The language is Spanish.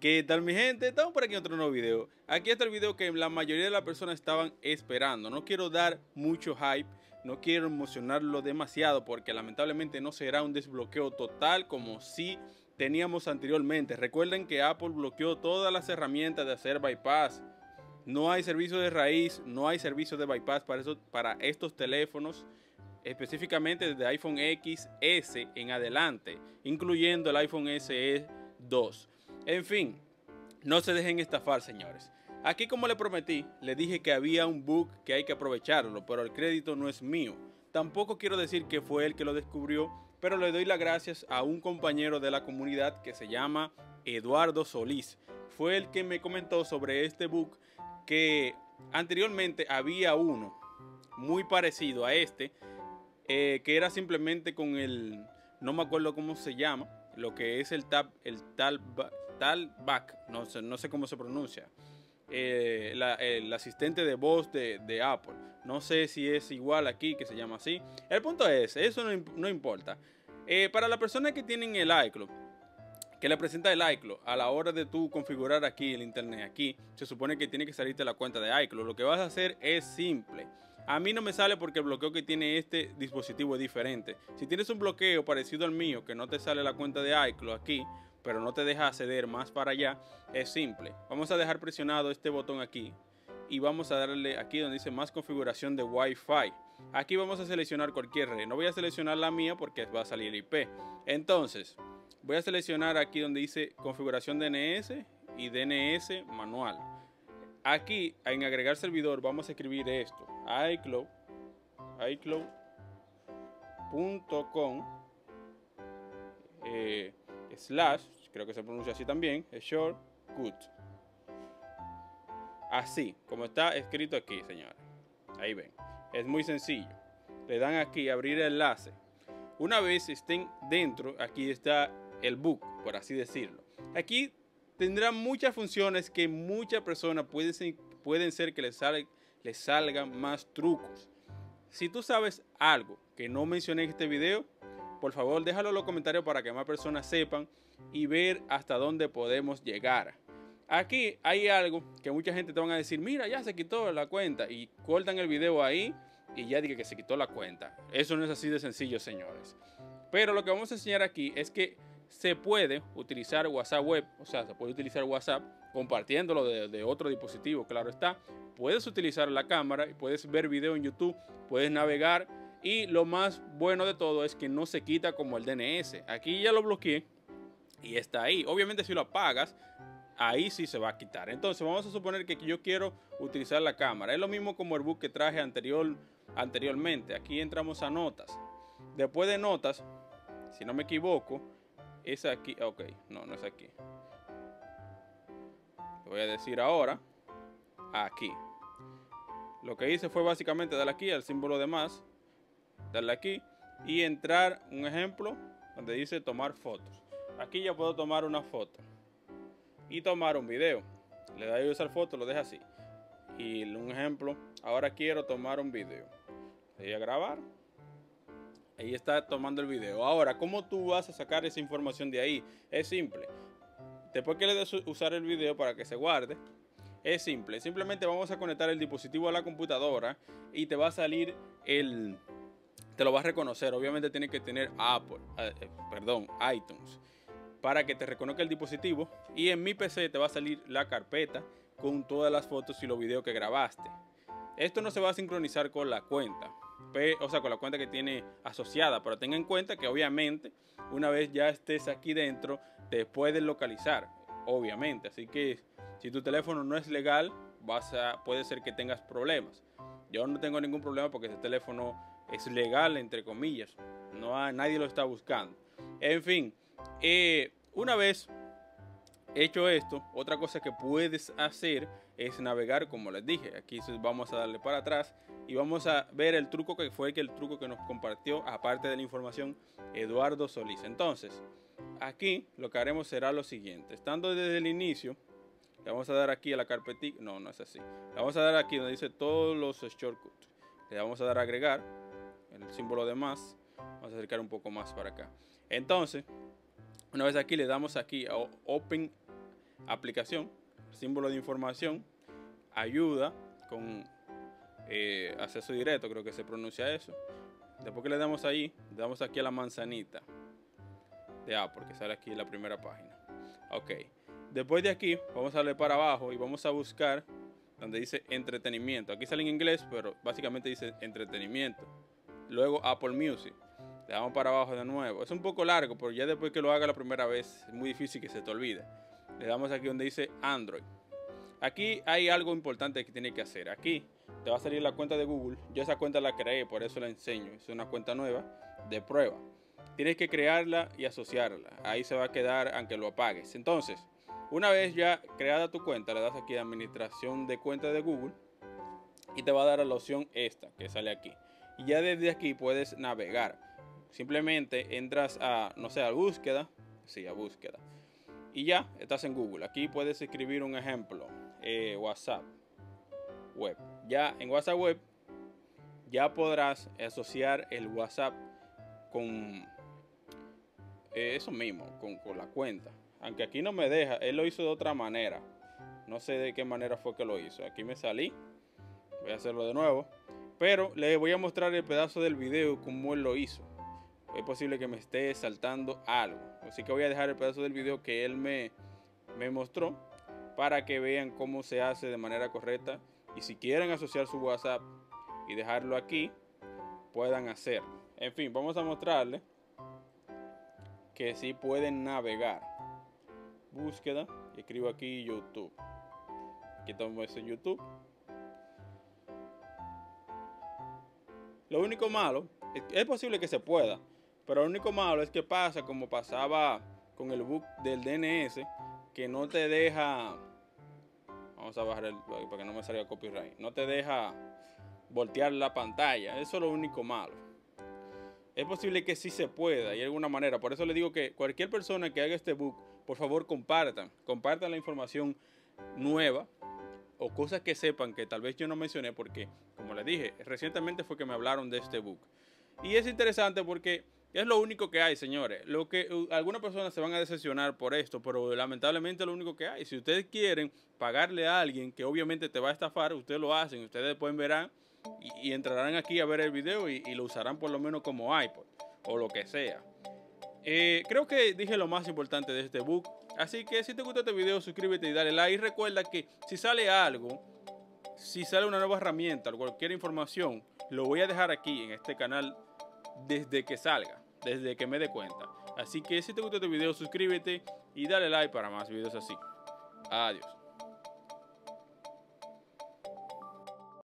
¿Qué tal mi gente? Estamos por aquí en otro nuevo video. Aquí está el video que la mayoría de las personas estaban esperando. No quiero dar mucho hype, no quiero emocionarlo demasiado porque lamentablemente no será un desbloqueo total como si teníamos anteriormente. Recuerden que Apple bloqueó todas las herramientas de hacer bypass. No hay servicio de raíz, no hay servicio de bypass para, eso, para estos teléfonos específicamente desde iPhone XS en adelante, incluyendo el iPhone SE 2. En fin, no se dejen estafar, señores. Aquí, como le prometí, le dije que había un bug que hay que aprovecharlo, pero el crédito no es mío. Tampoco quiero decir que fue él que lo descubrió, pero le doy las gracias a un compañero de la comunidad que se llama Eduardo Solís. Fue el que me comentó sobre este bug que anteriormente había uno muy parecido a este, eh, que era simplemente con el, no me acuerdo cómo se llama, lo que es el tab, el tal, Talback, no sé, no sé cómo se pronuncia. Eh, el asistente de voz de, Apple. No sé si es igual aquí, que se llama así. El punto es, eso no, importa. Eh, para la persona que tienen el iCloud, que le presenta el iCloud a la hora de tú configurar aquí el internet, aquí se supone que tiene que salirte la cuenta de iCloud. Lo que vas a hacer es simple. A mí no me sale porque el bloqueo que tiene este dispositivo es diferente. Si tienes un bloqueo parecido al mío, que no te sale la cuenta de iCloud aquí, pero no te deja acceder más para allá, es simple. Vamos a dejar presionado este botón aquí y vamos a darle aquí donde dice más configuración de Wi-Fi. Aquí vamos a seleccionar cualquier red. No voy a seleccionar la mía porque va a salir IP. Entonces, voy a seleccionar aquí donde dice configuración DNS y DNS manual. Aquí en agregar servidor vamos a escribir esto. iCloud iCloud.com slash, creo que se pronuncia así también, es short good. Así, como está escrito aquí, señores. Ahí ven. Es muy sencillo. Le dan aquí abrir el enlace. Una vez estén dentro, aquí está el book, por así decirlo. Aquí tendrá muchas funciones que muchas personas pueden ser, pueden ser que les, les salgan más trucos. Si tú sabes algo que no mencioné en este video, por favor déjalo en los comentarios para que más personas sepan y ver hasta dónde podemos llegar. Aquí hay algo que mucha gente te van a decir, mira, ya se quitó la cuenta y cortan el video ahí y ya diga que se quitó la cuenta. Eso no es así de sencillo, señores. Pero lo que vamos a enseñar aquí es que se puede utilizar WhatsApp web, o sea, se puede utilizar WhatsApp compartiéndolo de, de, otro dispositivo, claro está. Puedes utilizar la cámara y puedes ver video en YouTube, puedes navegar y lo más bueno de todo es que no se quita como el DNS. Aquí ya lo bloqueé y está ahí. Obviamente si lo apagas, ahí sí se va a quitar. Entonces vamos a suponer que yo quiero utilizar la cámara. Es lo mismo como el book que traje anterior, anteriormente. Aquí entramos a notas. Después de notas, si no me equivoco, es aquí. Ok, no, no es aquí. voy a decir ahora. Aquí. Lo que hice fue básicamente darle aquí al símbolo de más darle aquí y entrar un ejemplo donde dice tomar fotos. Aquí ya puedo tomar una foto y tomar un video. Le doy a usar foto, lo deja así. Y un ejemplo, ahora quiero tomar un video. Le doy a grabar. Ahí está tomando el video. Ahora, ¿cómo tú vas a sacar esa información de ahí? Es simple. Después que le des usar el video para que se guarde, es simple. Simplemente vamos a conectar el dispositivo a la computadora y te va a salir el, te lo va a reconocer. Obviamente tiene que tener Apple, eh, eh, perdón, iTunes, para que te reconozca el dispositivo. Y en mi PC te va a salir la carpeta con todas las fotos y los videos que grabaste. Esto no se va a sincronizar con la cuenta, o sea, con la cuenta que tiene asociada, pero tenga en cuenta que obviamente una vez ya estés aquí dentro, te puedes localizar, obviamente. Así que si tu teléfono no es legal, vas a, puede ser que tengas problemas. Yo no tengo ningún problema porque ese teléfono es legal, entre comillas. No nadie lo está buscando. En fin, eh, una vez hecho esto, otra cosa que puedes hacer es navegar, como les dije. Aquí vamos a darle para atrás y vamos a ver el truco que fue el truco que nos compartió, aparte de la información, Eduardo Solís. Entonces, aquí lo que haremos será lo siguiente. Estando desde el inicio, le vamos a dar aquí a la carpetita. No, no es así. Le vamos a dar aquí donde dice todos los shortcuts. Le vamos a dar a agregar el símbolo de más. Vamos a acercar un poco más para acá. Entonces, una vez aquí le damos aquí a Open aplicación, símbolo de información, ayuda con eh, acceso directo, creo que se pronuncia eso. Después que le damos ahí, le damos aquí a la manzanita de Apple, que sale aquí en la primera página. Ok. Después de aquí, vamos a darle para abajo y vamos a buscar donde dice entretenimiento. Aquí sale en inglés, pero básicamente dice entretenimiento. Luego Apple Music. Le damos para abajo de nuevo. Es un poco largo, pero ya después que lo haga la primera vez es muy difícil que se te olvide. Le damos aquí donde dice Android. Aquí hay algo importante que tiene que hacer. Aquí te va a salir la cuenta de Google. Yo esa cuenta la creé, por eso la enseño. Es una cuenta nueva de prueba. Tienes que crearla y asociarla. Ahí se va a quedar aunque lo apagues. Entonces, una vez ya creada tu cuenta, le das aquí a administración de cuenta de Google y te va a dar la opción esta que sale aquí. Y ya desde aquí puedes navegar. Simplemente entras a, no sé, a búsqueda. Sí, a búsqueda. Y ya estás en Google. Aquí puedes escribir un ejemplo. Eh, WhatsApp web. Ya en WhatsApp web ya podrás asociar el WhatsApp con eh, eso mismo, con, con, la cuenta. Aunque aquí no me deja, él lo hizo de otra manera. No sé de qué manera fue que lo hizo. Aquí me salí. Voy a hacerlo de nuevo. Pero le voy a mostrar el pedazo del video como él lo hizo. Es posible que me esté saltando algo. Así que voy a dejar el pedazo del video que él me, me mostró para que vean cómo se hace de manera correcta. Y si quieren asociar su WhatsApp y dejarlo aquí, puedan hacerlo. En fin, vamos a mostrarle que sí pueden navegar. Búsqueda y escribo aquí YouTube. Aquí estamos en YouTube. Lo único malo, es posible que se pueda, pero lo único malo es que pasa como pasaba con el book del DNS, que no te deja, vamos a bajar el, para que no me salga copyright, no te deja voltear la pantalla, eso es lo único malo. Es posible que sí se pueda, y de alguna manera, por eso le digo que cualquier persona que haga este book, por favor compartan, compartan la información nueva o cosas que sepan que tal vez yo no mencioné porque, como les dije, recientemente fue que me hablaron de este book. Y es interesante porque es lo único que hay, señores. Lo que algunas personas se van a decepcionar por esto, pero lamentablemente es lo único que hay. Si ustedes quieren pagarle a alguien que obviamente te va a estafar, ustedes lo hacen, ustedes después verán y, entrarán aquí a ver el video y, lo usarán por lo menos como iPod o lo que sea. Eh, creo que dije lo más importante de este book. Así que si te gustó este video, suscríbete y dale like. Y recuerda que si sale algo, si sale una nueva herramienta o cualquier información, lo voy a dejar aquí en este canal desde que salga, desde que me dé cuenta. Así que si te gustó este video, suscríbete y dale like para más videos así. Adiós.